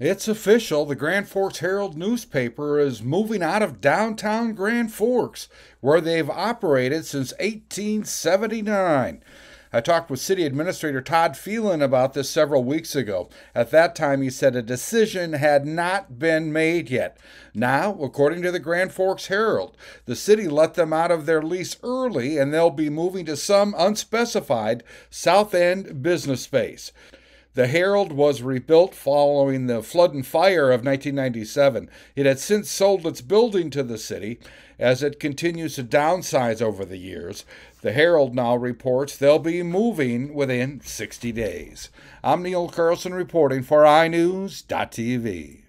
It's official. The Grand Forks Herald newspaper is moving out of downtown Grand Forks, where they've operated since 1879. I talked with City Administrator Todd Feland about this several weeks ago. At that time, he said a decision had not been made yet. Now, according to the Grand Forks Herald, the city let them out of their lease early and they'll be moving to some unspecified South End business space. The Herald was rebuilt following the flood and fire of 1997. It had since sold its building to the city as it continues to downsize over the years. The Herald now reports they'll be moving within 60 days. I'm Neil Carlson reporting for iNewZ.TV.